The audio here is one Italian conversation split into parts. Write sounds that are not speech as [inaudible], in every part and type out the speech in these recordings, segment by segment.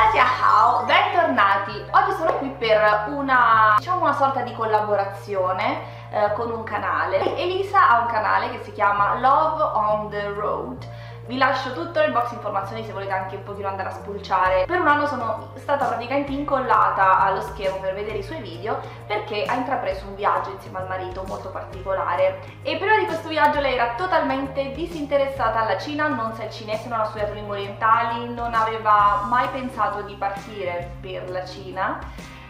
Ciao, bentornati! Oggi sono qui per una, diciamo una sorta di collaborazione eh, con un canale. Elisa ha un canale che si chiama Love on the Road vi lascio tutto nel box informazioni se volete anche un pochino andare a spulciare. Per un anno sono stata praticamente incollata allo schermo per vedere i suoi video perché ha intrapreso un viaggio insieme al marito molto particolare. E prima di questo viaggio lei era totalmente disinteressata alla Cina, non sa il cinese, non ha studiato lingue orientali, non aveva mai pensato di partire per la Cina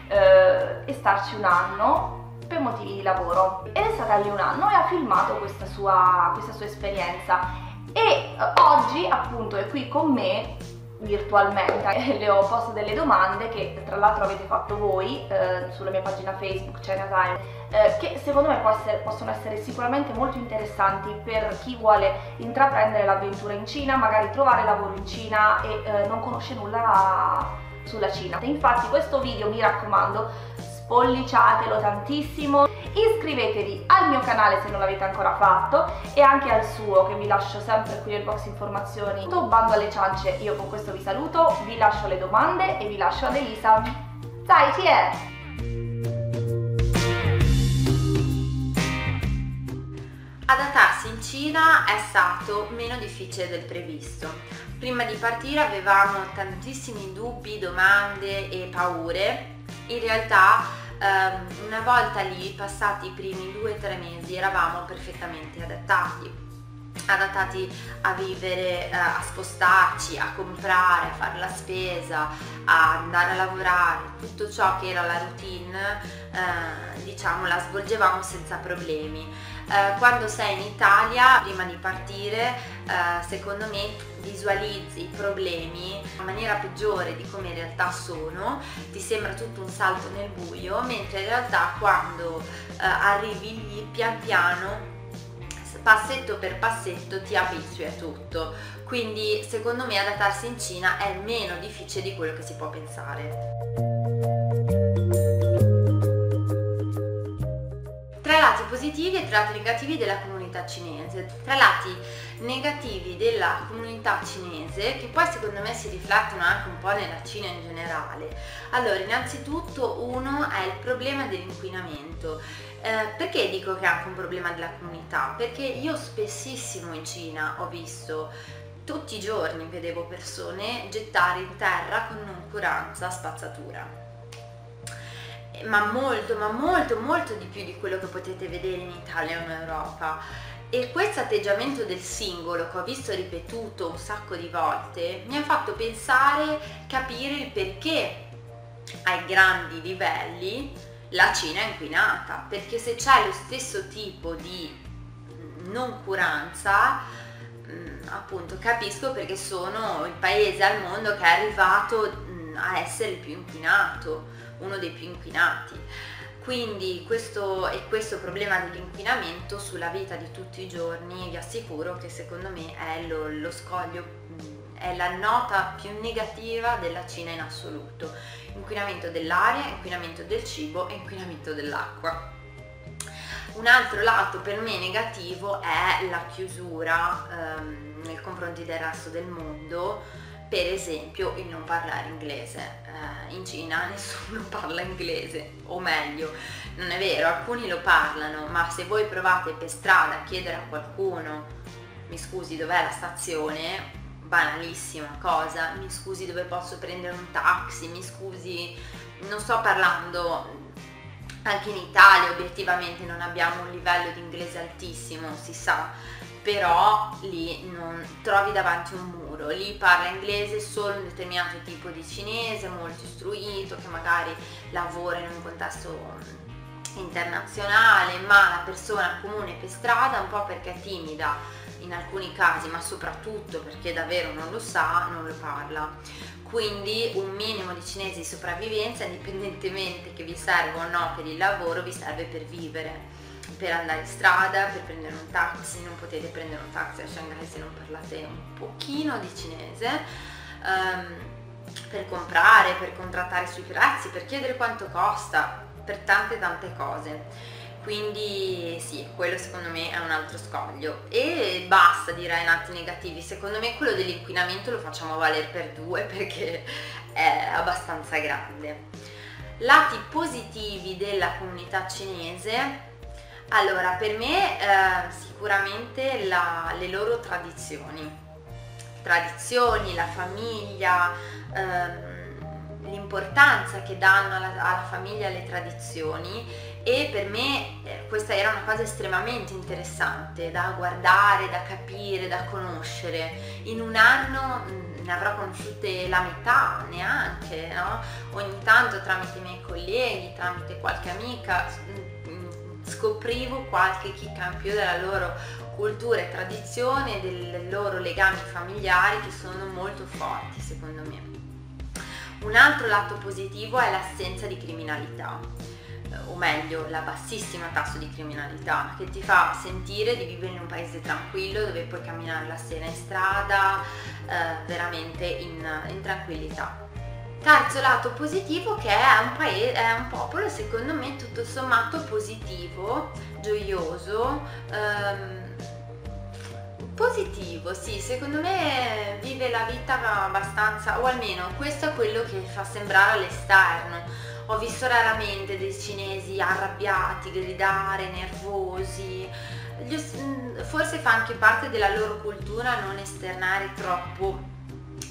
eh, e starci un anno per motivi di lavoro. Ed è stata lì un anno e ha filmato questa sua, questa sua esperienza e eh, oggi appunto è qui con me virtualmente. [laughs] Le ho posto delle domande che tra l'altro avete fatto voi eh, sulla mia pagina Facebook Chinatime eh, che secondo me essere, possono essere sicuramente molto interessanti per chi vuole intraprendere l'avventura in Cina magari trovare lavoro in Cina e eh, non conosce nulla sulla Cina. Infatti questo video mi raccomando spolliciatelo tantissimo iscrivetevi al mio canale se non l'avete ancora fatto e anche al suo che vi lascio sempre qui nel box informazioni bando alle ciance io con questo vi saluto vi lascio le domande e vi lascio ad Elisa dai chi è? Adattarsi in Cina è stato meno difficile del previsto. Prima di partire avevamo tantissimi dubbi, domande e paure. In realtà um, una volta lì, passati i primi due o tre mesi, eravamo perfettamente adattati adattati a vivere, eh, a spostarci, a comprare, a fare la spesa, a andare a lavorare, tutto ciò che era la routine, eh, diciamo, la svolgevamo senza problemi. Eh, quando sei in Italia, prima di partire, eh, secondo me visualizzi i problemi in maniera peggiore di come in realtà sono, ti sembra tutto un salto nel buio, mentre in realtà quando eh, arrivi lì pian piano passetto per passetto ti abitui a tutto. Quindi secondo me adattarsi in Cina è meno difficile di quello che si può pensare. Tre lati positivi e tre lati negativi della comunità cinese. Tre lati negativi della comunità cinese che poi secondo me si riflettono anche un po' nella Cina in generale. Allora, innanzitutto uno è il problema dell'inquinamento. Eh, perché dico che è anche un problema della comunità? Perché io spessissimo in Cina ho visto tutti i giorni vedevo persone gettare in terra con noncuranza spazzatura ma molto ma molto molto di più di quello che potete vedere in Italia o in Europa. E questo atteggiamento del singolo che ho visto ripetuto un sacco di volte mi ha fatto pensare, capire il perché ai grandi livelli la Cina è inquinata, perché se c'è lo stesso tipo di noncuranza, mm, appunto capisco perché sono il paese al mondo che è arrivato mm, a essere il più inquinato, uno dei più inquinati. Quindi questo, e questo problema dell'inquinamento sulla vita di tutti i giorni vi assicuro che secondo me è lo, lo scoglio, è la nota più negativa della Cina in assoluto. Inquinamento dell'aria, inquinamento del cibo e inquinamento dell'acqua. Un altro lato per me negativo è la chiusura ehm, nei confronti del resto del mondo, per esempio il non parlare inglese. Eh, in Cina [laughs] nessuno parla inglese, o meglio, non è vero, alcuni lo parlano, ma se voi provate per strada a chiedere a qualcuno, mi scusi dov'è la stazione, banalissima cosa, mi scusi dove posso prendere un taxi, mi scusi, non sto parlando anche in Italia obiettivamente non abbiamo un livello di inglese altissimo, si sa, però lì non trovi davanti un muro, lì parla inglese solo un determinato tipo di cinese, molto istruito, che magari lavora in un contesto internazionale, ma la persona comune per strada, un po' perché è timida in alcuni casi, ma soprattutto perché davvero non lo sa, non lo parla. Quindi un minimo di cinese di sopravvivenza, [laughs] indipendentemente che vi serva o no per il lavoro, vi serve per vivere per andare in strada, per prendere un taxi, non potete prendere un taxi a Shanghai se non parlate un pochino di cinese, um, per comprare, per contrattare sui prezzi, per chiedere quanto costa, per tante tante cose. quindi sì, quello secondo me è un altro scoglio. E basta direi in atti negativi, secondo me quello dell'inquinamento lo facciamo valere per due [laughs] perché è abbastanza grande. Lati positivi della comunità cinese, allora per me eh, sicuramente la, le loro tradizioni, tradizioni, la famiglia, ehm, l'importanza che danno alla, alla famiglia e alle tradizioni e per me eh, questa era una cosa estremamente interessante da guardare, da capire, da conoscere. In un anno mm, ne avrò conosciute la metà, neanche, no? Ogni tanto tramite i miei colleghi, tramite qualche amica, mm, mm, scoprivo qualche chicca più della loro cultura e tradizione, dei loro legami familiari che sono molto forti secondo me. Un altro lato positivo è l'assenza di criminalità o meglio la bassissima tasso di criminalità che ti fa sentire di vivere in un paese tranquillo dove puoi camminare la sera in strada eh, veramente in, in, tranquillità. Terzo lato positivo che è un, paese, è un popolo secondo me tutto sommato positivo, gioioso, ehm, positivo, sì, secondo me vive la vita abbastanza, o almeno questo è quello che fa sembrare all'esterno ho visto raramente dei cinesi arrabbiati, gridare, nervosi. Mm, forse fa anche parte della loro cultura non esternare troppo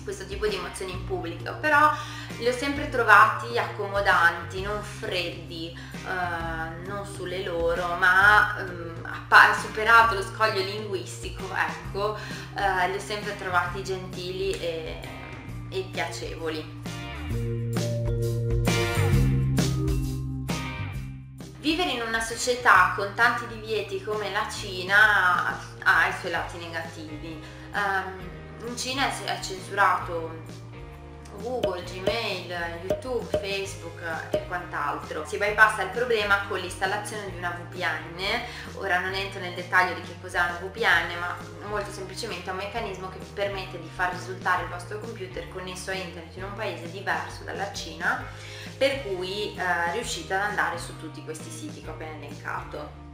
questo tipo di emozioni in pubblico, però li ho sempre trovati accomodanti, non freddi, eh, non sulle loro, ma eh, superato lo scoglio linguistico, ecco, eh, li ho sempre trovati gentili e, e piacevoli. Vivere in una società con tanti divieti come la Cina ha i suoi lati negativi. Um, in Cina è censurato Google, Gmail, YouTube, Facebook e quant'altro. Si bypassa il problema con l'installazione di una VPN, ora non entro nel dettaglio di che cos'è una VPN, ma molto semplicemente è un meccanismo che vi permette di far risultare il vostro computer connesso a internet in un paese diverso dalla Cina per cui eh, riuscite ad andare su tutti questi siti che ho appena elencato.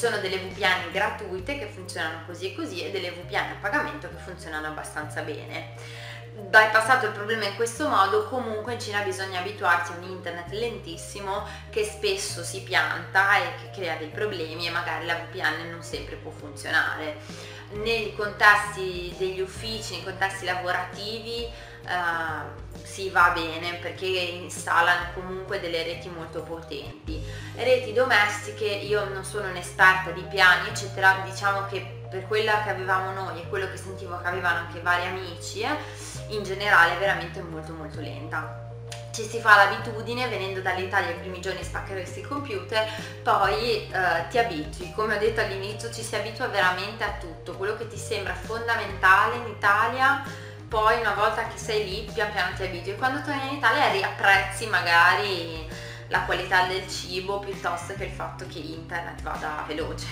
Sono delle VPN gratuite che funzionano così e così e delle VPN a pagamento che funzionano abbastanza bene. Bypassato il problema in questo modo, comunque in Cina bisogna abituarsi a un internet lentissimo che spesso si pianta e che crea dei problemi e magari la VPN non sempre può funzionare. Nei contesti degli uffici, nei contesti lavorativi, eh, si va bene perché installano comunque delle reti molto potenti. Reti domestiche, io non sono un'esperta di piani eccetera, diciamo che per quella che avevamo noi e quello che sentivo che avevano anche vari amici, eh, in generale è veramente molto molto lenta. Ci si fa l'abitudine, venendo dall'Italia i primi giorni spaccheresti il computer, poi eh, ti abitui, come ho detto all'inizio ci si abitua veramente a tutto, quello che ti sembra fondamentale in Italia poi una volta che sei lì pian piano ti abitui e quando torni in Italia riapprezzi magari la qualità del cibo piuttosto che il fatto che internet vada veloce.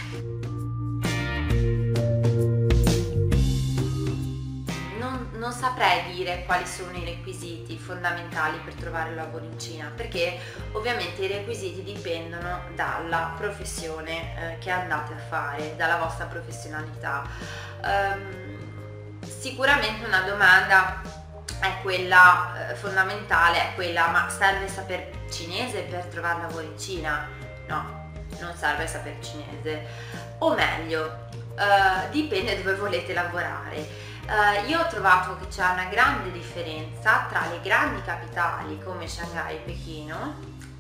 Non, saprei dire quali sono i requisiti fondamentali per trovare lavoro in Cina perché ovviamente i requisiti dipendono dalla professione eh, che andate a fare, dalla vostra professionalità. Um, sicuramente una domanda è quella eh, fondamentale, è quella ma serve saper cinese per trovare lavoro in Cina? No, non serve saper cinese. O meglio, eh, dipende dove volete lavorare. Uh, io ho trovato che c'è una grande differenza tra le grandi capitali come Shanghai e Pechino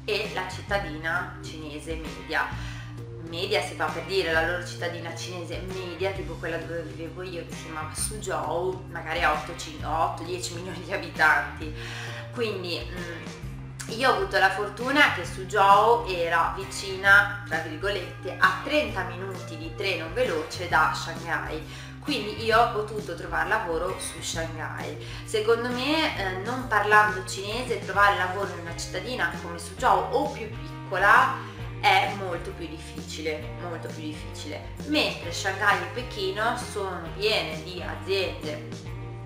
e la cittadina cinese media media si fa per dire la loro cittadina cinese media tipo quella dove vivevo io che si chiamava Suzhou magari ha 8-10 milioni di abitanti quindi mh, mm, io ho avuto la fortuna che Suzhou era vicina tra virgolette a 30 minuti di treno veloce da Shanghai quindi io ho potuto trovare lavoro su Shanghai. Secondo me eh, non parlando cinese trovare lavoro in una cittadina come Suzhou o più piccola è molto più difficile, molto più difficile. Mentre Shanghai e Pechino sono piene di aziende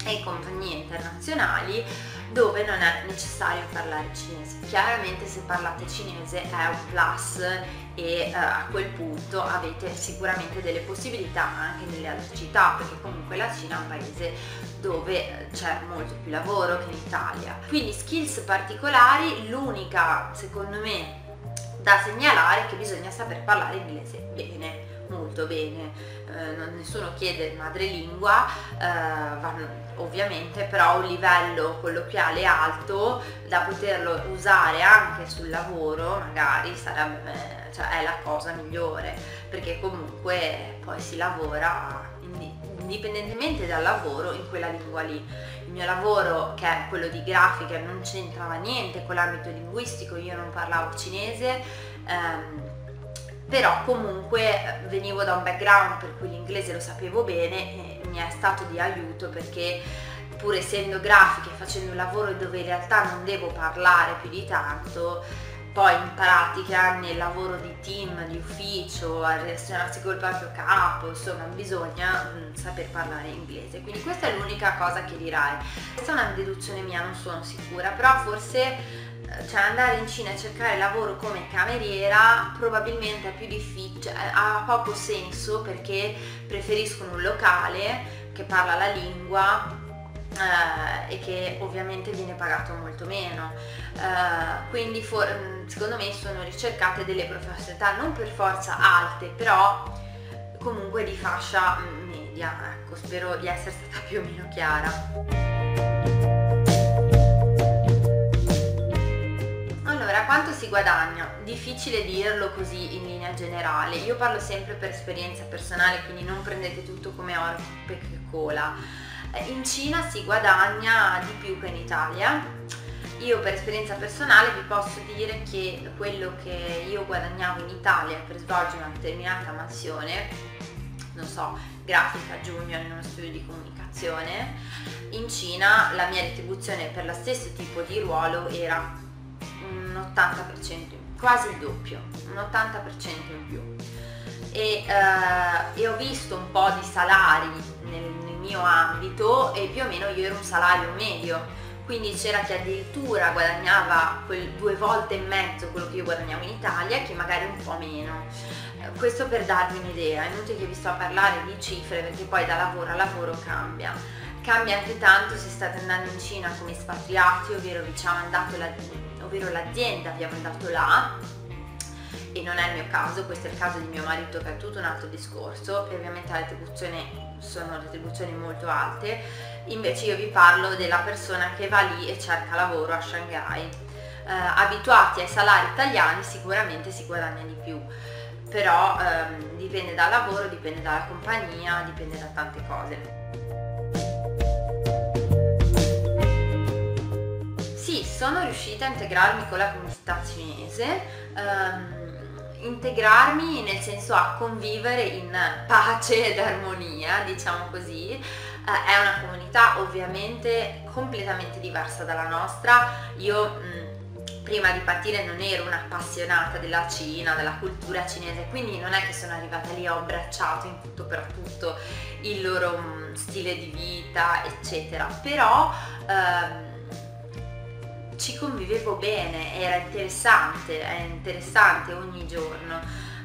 e compagnie internazionali dove non è necessario parlare cinese. Chiaramente se parlate cinese è un plus e eh, a quel punto avete sicuramente delle possibilità anche nelle altre città perché comunque la Cina è un paese dove c'è molto più lavoro che in Italia. Quindi skills particolari, l'unica secondo me da segnalare che bisogna saper parlare inglese bene molto bene, eh, nessuno chiede madrelingua, eh, vanno, ovviamente però un livello colloquiale alto da poterlo usare anche sul lavoro magari sarebbe cioè è la cosa migliore perché comunque poi si lavora indipendentemente dal lavoro in quella lingua lì. Il mio lavoro che è quello di grafica non c'entrava niente con l'ambito linguistico io non parlavo cinese ehm, però comunque venivo da un background per cui l'inglese lo sapevo bene e mi è stato di aiuto perché pur essendo grafica e facendo un lavoro dove in realtà non devo parlare più di tanto, poi in pratica nel lavoro di team, di ufficio, a relazionarsi col proprio capo, insomma bisogna mh, saper parlare inglese. Quindi questa è l'unica cosa che dirai. Questa è una deduzione mia, non sono sicura, però forse cioè andare in Cina e cercare lavoro come cameriera probabilmente è più difficile, cioè, ha poco senso perché preferiscono un locale che parla la lingua eh, e che ovviamente viene pagato molto meno. Eh, quindi for- secondo me sono ricercate delle professionalità non per forza alte, però comunque di fascia media. Ecco, spero di essere stata più o meno chiara. Allora, quanto si guadagna? Difficile dirlo così in linea generale. Io parlo sempre per esperienza personale, quindi non prendete tutto come oro che cola. Eh, in Cina si guadagna di più che in Italia. Io per esperienza personale vi posso dire che quello che io guadagnavo in Italia per svolgere una determinata mansione, non so, grafica junior in uno studio di comunicazione, in Cina la mia retribuzione per lo stesso tipo di ruolo era un 80%, quasi il doppio, un 80% in più. E, eh, e, ho visto un po' di salari nel, nel mio ambito e più o meno io ero un salario medio quindi c'era chi addirittura guadagnava due volte e mezzo quello che io guadagnavo in Italia e chi magari un po' meno. Eh, questo per darvi un'idea, è inutile che vi sto a parlare di cifre perché poi da lavoro a lavoro cambia. Cambia anche tanto se state andando in Cina come espatriati, ovvero ovvero l'azienda vi ha mandato là e non è il mio caso, questo è il caso di mio marito che è tutto un altro discorso e ovviamente la retribuzione sono retribuzioni molto alte, invece io vi parlo della persona che va lì e cerca lavoro a Shanghai. Eh, abituati ai salari italiani sicuramente si guadagna di più, però ehm, dipende dal lavoro, dipende dalla compagnia, dipende da tante cose. sono riuscita a integrarmi con la comunità cinese, ehm, integrarmi nel senso a convivere in pace ed armonia, diciamo così. Eh, è una comunità ovviamente completamente diversa dalla nostra. Io mh, prima di partire non ero un'appassionata della Cina, della cultura cinese, quindi non è che sono arrivata lì ho abbracciato in tutto per tutto il loro mh, stile di vita, eccetera. Però ehm, ci convivevo bene, era interessante, è interessante ogni giorno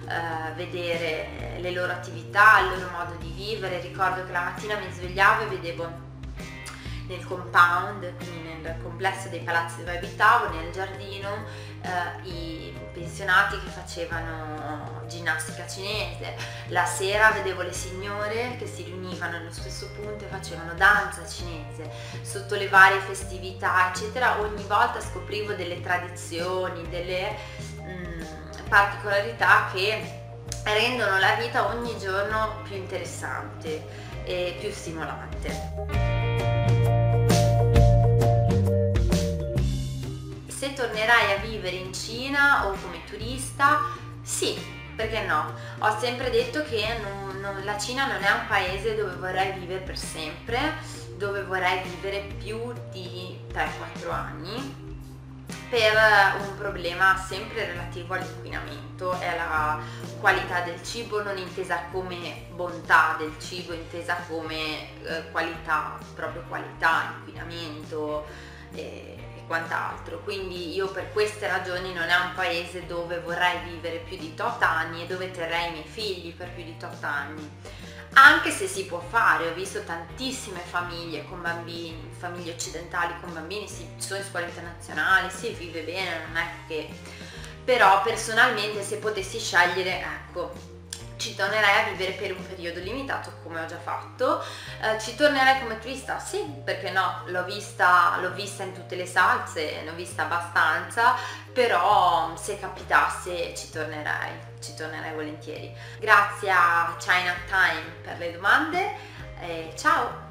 eh, vedere le loro attività, il loro modo di vivere. Ricordo che la mattina mi svegliavo e vedevo nel compound, quindi nel complesso dei palazzi dove abitavo, nel giardino, eh, i pensionati che facevano ginnastica cinese. La sera vedevo le signore che si riunivano nello stesso punto e facevano danza cinese. Sotto le varie festività, eccetera, ogni volta scoprivo delle tradizioni, delle mh, mm, particolarità che rendono la vita ogni giorno più interessante e più stimolante. Se tornerai a vivere in Cina o come turista, sì, perché no? Ho sempre detto che non, non, la Cina non è un paese dove vorrei vivere per sempre, dove vorrei vivere più di 3-4 anni per un problema sempre relativo all'inquinamento e alla qualità del cibo non intesa come bontà del cibo, intesa come eh, qualità, proprio qualità, inquinamento, e, e quant'altro. Quindi io per queste ragioni non è un paese dove vorrei vivere più di 8 anni e dove terrei i miei figli per più di 8 anni anche se si può fare, ho visto tantissime famiglie con bambini, famiglie occidentali con bambini, si sono in scuole internazionali, si vive bene, non è che... Però personalmente se potessi scegliere, ecco, ci tornerei a vivere per un periodo limitato come ho già fatto, eh, ci tornerei come turista? Sì, perché no, l'ho vista, l'ho vista in tutte le salse, ne ho vista abbastanza, però se capitasse ci tornerei, ci tornerei volentieri. Grazie a China Time per le domande, e ciao!